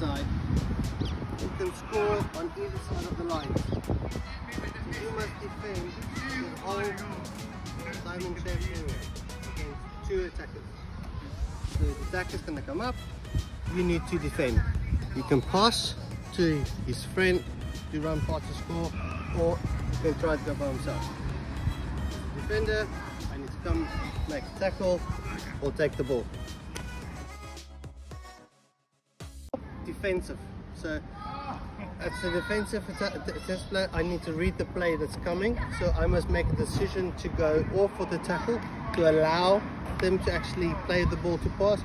side, you can score on either side of the line. You must defend the whole diamond shaped area against two attackers. So the attacker's gonna come up, you need to defend. You can pass to his friend to run past the score, or you can try to go by himself. Defender, I need to come make a tackle or take the ball. Defensive. So it's a defensive test play. I need to read the play that's coming. So I must make a decision to go or for the tackle to allow them to actually play the ball to pass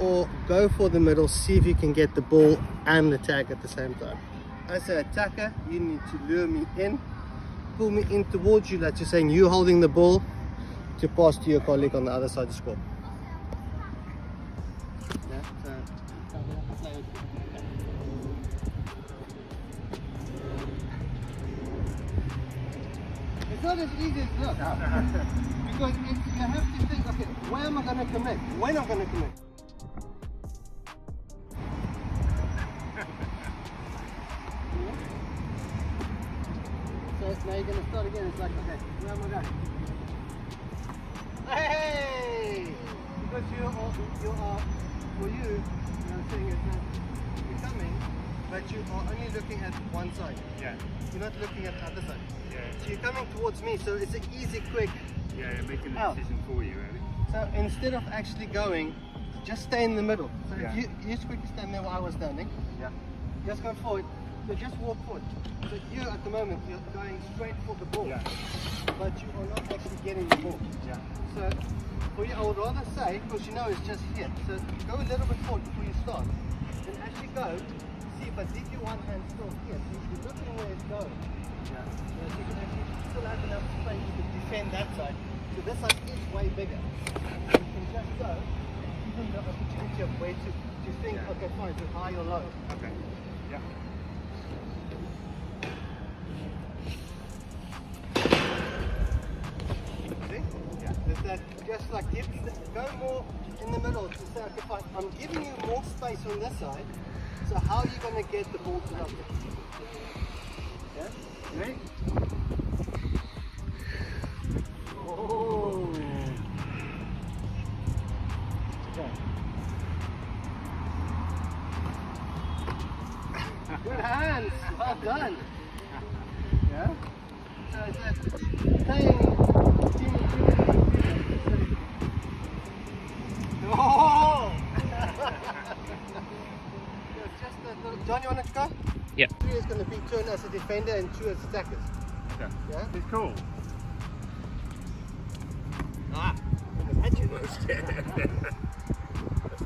or go for the middle, see if you can get the ball and the tag at the same time. As an attacker, you need to lure me in, pull me in towards you, like you're saying, you're holding the ball to pass to your colleague on the other side of the score. Yeah, so, it's not as easy as it looks. because it's, you have to think, okay, where am I going to commit? When am I going to commit? So now you're going to start again. It's like, okay, where am I going? Hey! Because you are, you are, for you, you know, saying is that you're coming, but you are only looking at one side. Yeah, You're not looking at the other side. yeah, So you're coming towards me, so it's an easy, quick. yeah, you're making the Out. decision for you, really. So instead of actually going, just stay in the middle. So Yeah. if you, you just quickly stand there while I was standing. Yeah. Just go forward. So just walk forward. So you at the moment, you're going straight for the ball. Yeah, But you are not actually getting the ball. yeah, So for you, I would rather say, because you know it's just here. So go a little bit forward before you start. And as you go, see, but leave your one hand still here. So you're looking where it's going. yeah. So you can actually still have enough space to defend that side. So this side is way bigger. So you can just go, even the opportunity of where to, to think, Yeah. okay, fine, so high or low. Okay. Yeah. Go more in the middle to say, okay, I'm giving you more space on this side. So how are you going to get the ball to nothing? Yeah? Ready? Oh. Okay. Good hands. Well done. Yeah. John, you want to go? Yeah. Three is going to be turned as a defender and two as attackers. Okay. Yeah? It's cool. Ah, had you That's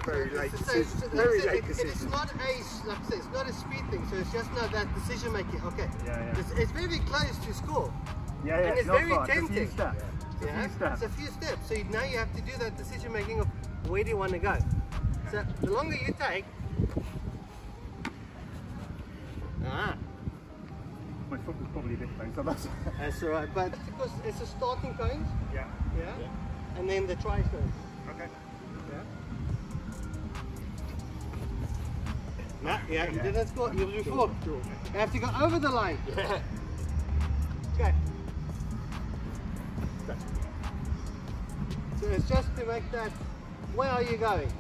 very late So- so- decision. so Very that's it. late It's decision. not a, like I say, it's not a speed thing, so it's just not that decision making. Okay. Yeah, yeah. It's, it's very close to score. Yeah, yeah. and it's not very far. It's a few tempting. steps. It's a Yeah? few steps. It's a few steps. So you, now you have to do that decision making of where do you want to go. So the longer you take, was a so that's. that's all right. But because it's a starting point, yeah. yeah, and then the try. Okay. Yeah. Nah, yeah, you didn't score. You before. You have to go over the line. Yeah. Okay. So it's just to make that. Where are you going?